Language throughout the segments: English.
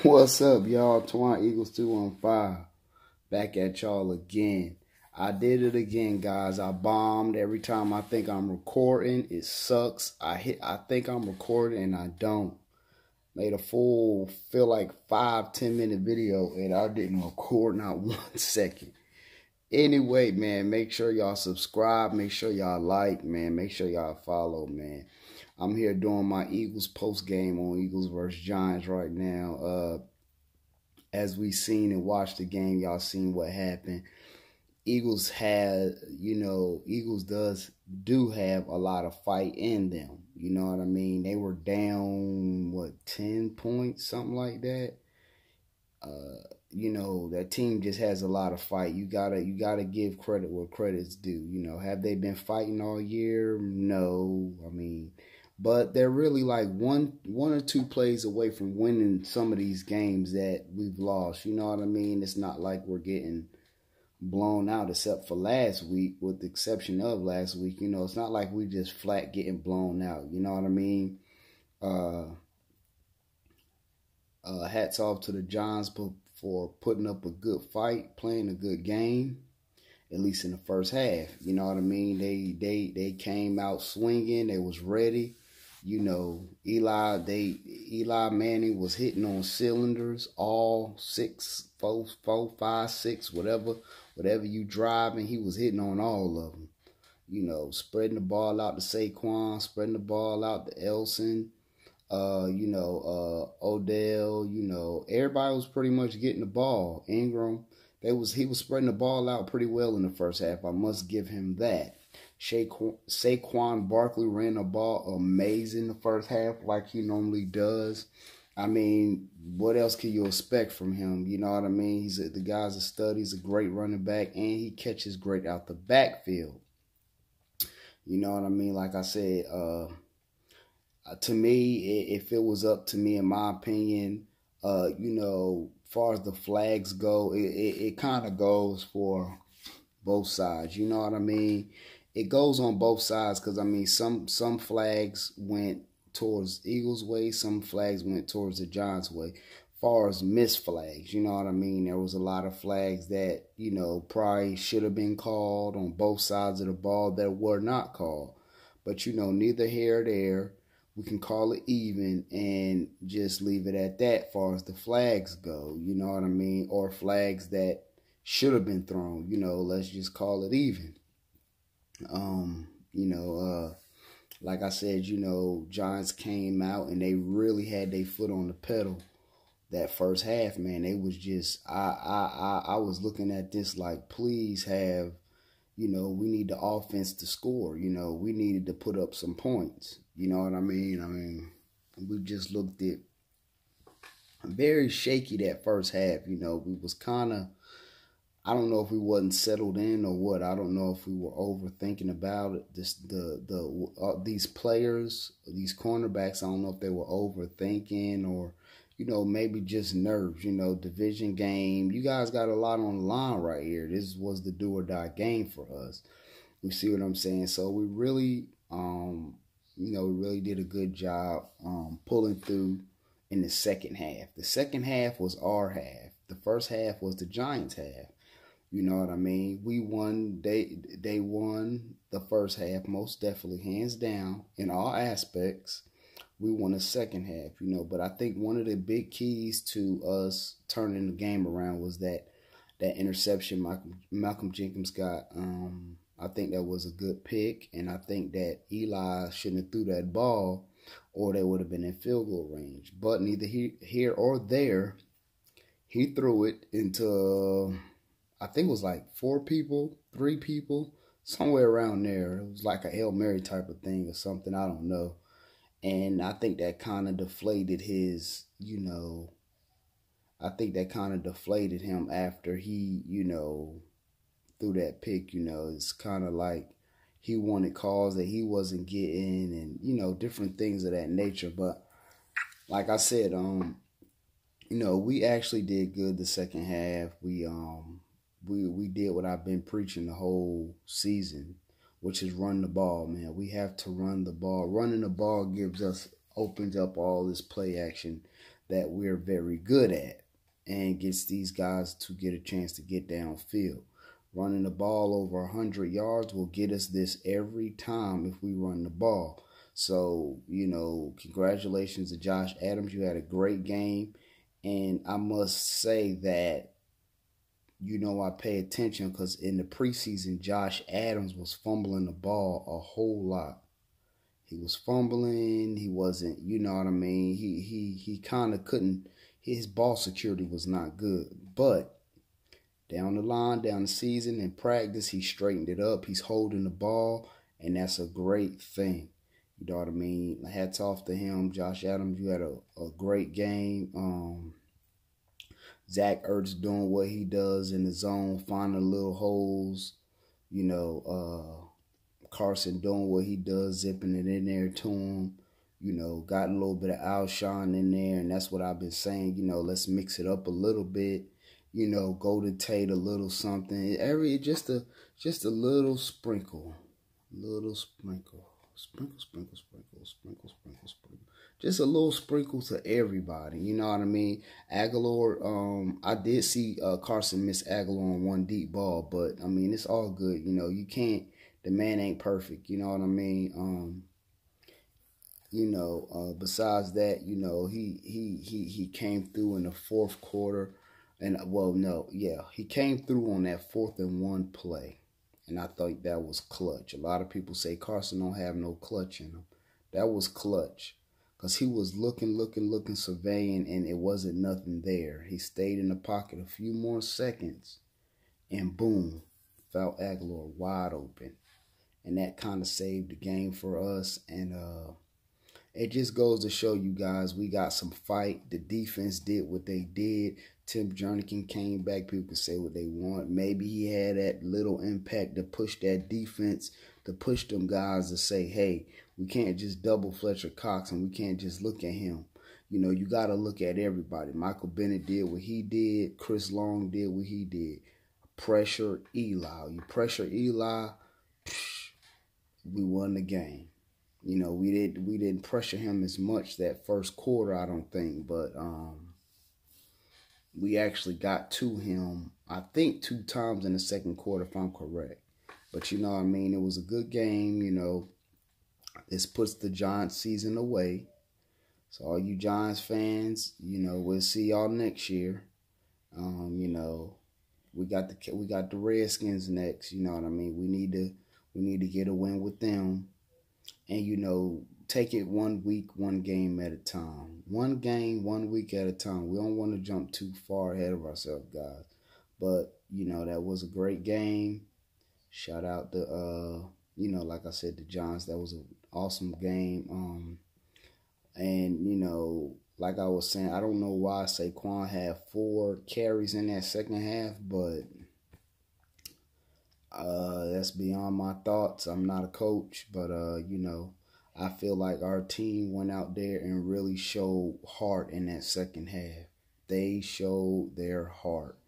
What's up, y'all? Twan Eagles 215. Back at y'all again. I did it again, guys. I bombed every time I think I'm recording. It sucks. I hit I think I'm recording and I don't. Made a full feel like five, ten minute video and I didn't record not one second. Anyway, man, make sure y'all subscribe. Make sure y'all like, man. Make sure y'all follow, man. I'm here doing my Eagles post game on Eagles versus Giants right now. Uh, as we seen and watched the game, y'all seen what happened. Eagles had, you know, Eagles does do have a lot of fight in them. You know what I mean? They were down what ten points, something like that. Uh, you know that team just has a lot of fight. You gotta you gotta give credit where credit's due. You know, have they been fighting all year? No. I mean, but they're really like one one or two plays away from winning some of these games that we've lost. You know what I mean? It's not like we're getting blown out except for last week, with the exception of last week. You know, it's not like we just flat getting blown out. You know what I mean? Uh, uh, hats off to the Johns for putting up a good fight, playing a good game, at least in the first half. You know what I mean? They they they came out swinging. They was ready you know, Eli, they Eli Manning was hitting on cylinders, all six, four, four, five, six, whatever, whatever you driving, he was hitting on all of them. You know, spreading the ball out to Saquon, spreading the ball out to Elson, uh, you know, uh, Odell, you know, everybody was pretty much getting the ball. Engram, they was he was spreading the ball out pretty well in the first half. I must give him that. Saquon Barkley ran the ball amazing the first half, like he normally does. I mean, what else can you expect from him? You know what I mean? He's a, the guy's a stud. He's a great running back, and he catches great out the backfield. You know what I mean? Like I said, uh, uh to me, if it was up to me, in my opinion, uh, you know, far as the flags go, it, it, it kind of goes for both sides. You know what I mean? It goes on both sides because I mean some some flags went towards Eagles way, some flags went towards the Giants way. Far as missed flags, you know what I mean? There was a lot of flags that, you know, probably should have been called on both sides of the ball that were not called. But you know, neither here or there. We can call it even and just leave it at that far as the flags go, you know what I mean? Or flags that should have been thrown, you know, let's just call it even. Um, you know, uh, like I said, you know, Giants came out and they really had their foot on the pedal that first half, man. They was just I I I, I was looking at this like please have you know, we need the offense to score. You know, we needed to put up some points. You know what I mean? I mean, we just looked at very shaky that first half. You know, we was kind of I don't know if we wasn't settled in or what. I don't know if we were overthinking about it. This the the uh, these players, these cornerbacks. I don't know if they were overthinking or you know maybe just nerves. You know, division game. You guys got a lot on the line right here. This was the do or die game for us. You see what I'm saying? So we really, um, you know, we really did a good job um, pulling through in the second half. The second half was our half. The first half was the Giants' half. You know what I mean? We won. They they won the first half most definitely, hands down in all aspects. We won the second half, you know. But I think one of the big keys to us turning the game around was that that interception Malcolm, Malcolm Jenkins got. Um, I think that was a good pick, and I think that Eli shouldn't have threw that ball, or they would have been in field goal range. But neither he, here or there, he threw it into I think it was like four people, three people, somewhere around there. It was like a Hail Mary type of thing or something. I don't know. And I think that kind of deflated his, you know, I think that kind of deflated him after he, you know, threw that pick. You know, it's kind of like he wanted calls that he wasn't getting and, you know, different things of that nature. But like I said, um, you know, we actually did good the second half. We, um, we we did what I've been preaching the whole season, which is run the ball, man. We have to run the ball. Running the ball gives us opens up all this play action that we're very good at and gets these guys to get a chance to get downfield. Running the ball over 100 yards will get us this every time if we run the ball. So, you know, congratulations to Josh Adams. You had a great game. And I must say that, you know, I pay attention because in the preseason, Josh Adams was fumbling the ball a whole lot. He was fumbling. He wasn't, you know what I mean? He he he kind of couldn't. His ball security was not good. But down the line, down the season, in practice, he straightened it up. He's holding the ball, and that's a great thing. You know what I mean? Hats off to him. Josh Adams, you had a, a great game. Um, Zach Ertz doing what he does in the zone, finding little holes. You know, uh, Carson doing what he does, zipping it in there to him. You know, got a little bit of Alshon in there, and that's what I've been saying. You know, let's mix it up a little bit. You know, Golden Tate a little something. Every just a just a little sprinkle, little sprinkle, sprinkle, sprinkle, sprinkle, sprinkle, sprinkle, sprinkle. Just a little sprinkle to everybody. You know what I mean? Agholor, um, I did see uh, Carson miss Agholor on one deep ball, but I mean it's all good. You know, you can't the man ain't perfect. You know what I mean? Um, you know, uh, besides that, you know, he he he he came through in the fourth quarter, and well, no, yeah, he came through on that fourth and one play, and I thought that was clutch. A lot of people say Carson don't have no clutch in him. That was clutch, cause he was looking, looking, looking, surveying, and it wasn't nothing there. He stayed in the pocket a few more seconds, and boom, felt Agholor wide open and that kind of saved the game for us. And uh, it just goes to show you guys we got some fight. The defense did what they did. Tim Jernigan came back. People can say what they want. Maybe he had that little impact to push that defense, to push them guys to say, hey, we can't just double Fletcher Cox and we can't just look at him. You know, you got to look at everybody. Michael Bennett did what he did. Chris Long did what he did. Pressure Eli. You pressure Eli, psh, we won the game. You know, we did we didn't pressure him as much that first quarter, I don't think, but um, we actually got to him. I think two times in the second quarter, if I'm correct. But you know, what I mean, it was a good game. You know, this puts the Giants season away. So all you Giants fans, you know, we'll see y'all next year. Um, you know, we got the we got the Redskins next. You know what I mean? We need to we need to get a win with them. And, you know, take it one week, one game at a time. One game, one week at a time. We don't want to jump too far ahead of ourselves, guys. But, you know, that was a great game. Shout out to, uh, you know, like I said, the Giants. That was an awesome game. Um, and, you know, like I was saying, I don't know why Saquon had four carries in that second half, but uh, that's beyond my thoughts. I'm not a coach, but uh, you know, I feel like our team went out there and really showed heart in that second half. They showed their heart.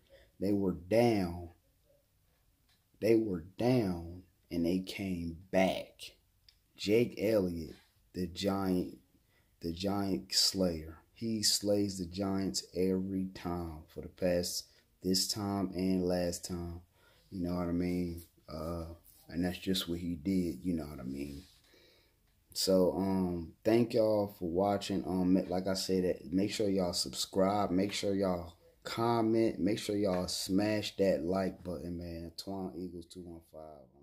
They were down. They were down and they came back. Jake Elliott, the giant, the giant slayer. He slays the Giants every time for the past this time and last time. You know what I mean? Uh, and that's just what he did. You know what I mean? So um, thank y'all for watching. Um, like I said, make sure y'all subscribe. Make sure y'all comment. Make sure y'all smash that like button, man. Twan Eagles two one five.